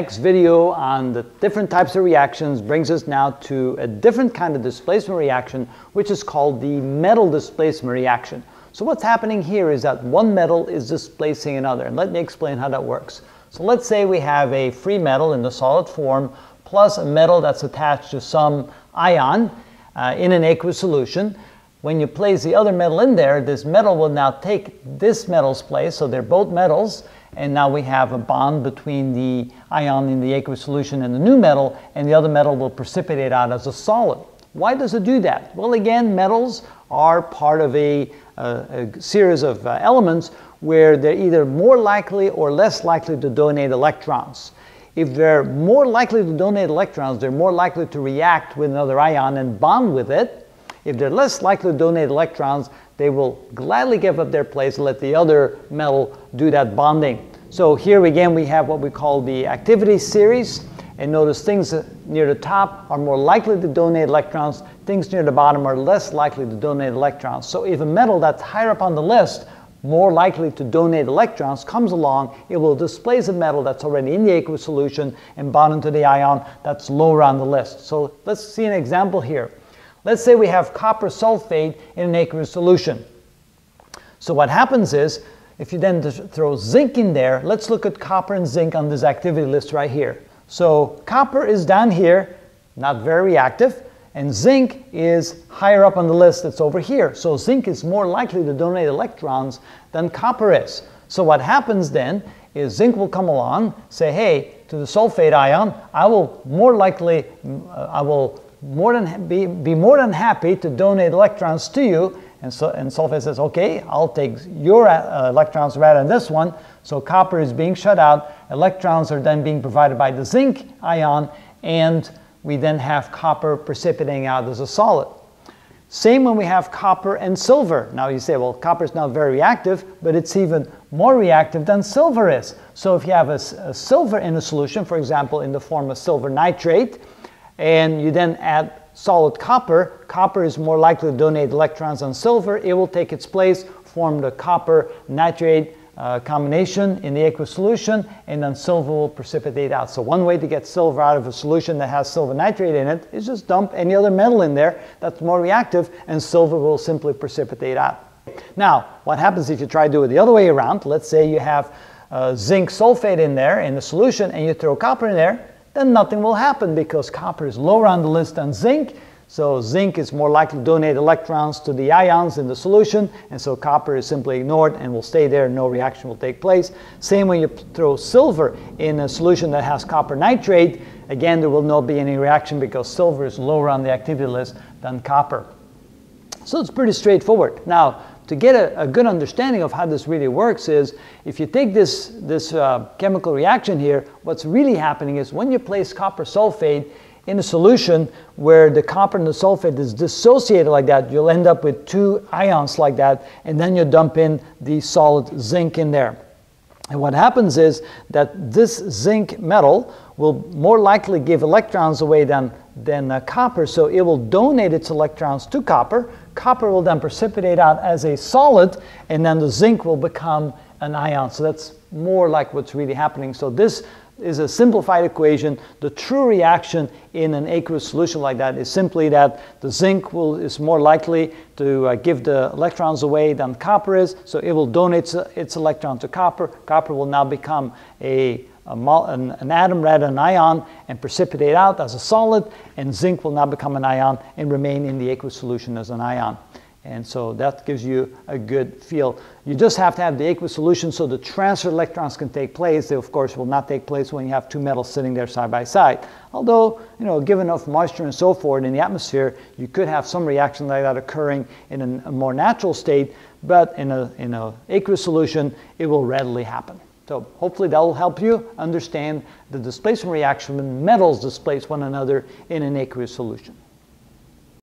Next video on the different types of reactions brings us now to a different kind of displacement reaction, which is called the metal displacement reaction. So what's happening here is that one metal is displacing another. And let me explain how that works. So let's say we have a free metal in the solid form plus a metal that's attached to some ion uh, in an aqueous solution. When you place the other metal in there, this metal will now take this metal's place, so they're both metals, and now we have a bond between the ion in the aqueous solution and the new metal, and the other metal will precipitate out as a solid. Why does it do that? Well, again, metals are part of a, a, a series of uh, elements where they're either more likely or less likely to donate electrons. If they're more likely to donate electrons, they're more likely to react with another ion and bond with it. If they're less likely to donate electrons, they will gladly give up their place and let the other metal do that bonding. So here again we have what we call the activity series. And notice things near the top are more likely to donate electrons. Things near the bottom are less likely to donate electrons. So if a metal that's higher up on the list, more likely to donate electrons, comes along, it will displace a metal that's already in the aqueous solution and bond into the ion that's lower on the list. So let's see an example here. Let's say we have copper sulfate in an aqueous solution. So what happens is, if you then throw zinc in there, let's look at copper and zinc on this activity list right here. So copper is down here, not very reactive, and zinc is higher up on the list, it's over here. So zinc is more likely to donate electrons than copper is. So what happens then is zinc will come along, say, hey, to the sulfate ion, I will more likely, uh, I will more than be, be more than happy to donate electrons to you. And, so, and sulfate says, okay, I'll take your uh, electrons rather than this one. So copper is being shut out. Electrons are then being provided by the zinc ion, and we then have copper precipitating out as a solid. Same when we have copper and silver. Now you say, well, copper is not very reactive, but it's even more reactive than silver is. So if you have a, a silver in a solution, for example, in the form of silver nitrate, and you then add solid copper, copper is more likely to donate electrons than silver. It will take its place, form the copper nitrate uh, combination in the aqueous solution, and then silver will precipitate out. So one way to get silver out of a solution that has silver nitrate in it is just dump any other metal in there that's more reactive, and silver will simply precipitate out. Now, what happens if you try to do it the other way around? Let's say you have uh, zinc sulfate in there in the solution, and you throw copper in there then nothing will happen because copper is lower on the list than zinc. So zinc is more likely to donate electrons to the ions in the solution, and so copper is simply ignored and will stay there, no reaction will take place. Same when you throw silver in a solution that has copper nitrate, again there will not be any reaction because silver is lower on the activity list than copper. So it's pretty straightforward. Now, to get a, a, good understanding of how this really works is if you take this, this uh, chemical reaction here, what's really happening is when you place copper sulfate in a solution where the copper and the sulfate is dissociated like that, you'll end up with two ions like that, and then you dump in the solid zinc in there. And what happens is that this zinc metal will more likely give electrons away than, than uh, copper, so it will donate its electrons to copper. Copper will then precipitate out as a solid, and then the zinc will become an ion. So that's more like what's really happening. So this is a simplified equation. The true reaction in an aqueous solution like that is simply that the zinc will, is more likely to uh, give the electrons away than copper is, so it will donate its, electron to copper. Copper will now become a an, an, atom rather than an ion and precipitate out as a solid, and zinc will now become an ion and remain in the aqueous solution as an ion. And so that gives you a good feel. You just have to have the aqueous solution so the transfer electrons can take place. They, of course, will not take place when you have two metals sitting there side by side. Although, you know, given enough moisture and so forth in the atmosphere, you could have some reaction like that occurring in a, a more natural state, but in an in a aqueous solution, it will readily happen. So hopefully that will help you understand the displacement reaction when metals displace one another in an aqueous solution.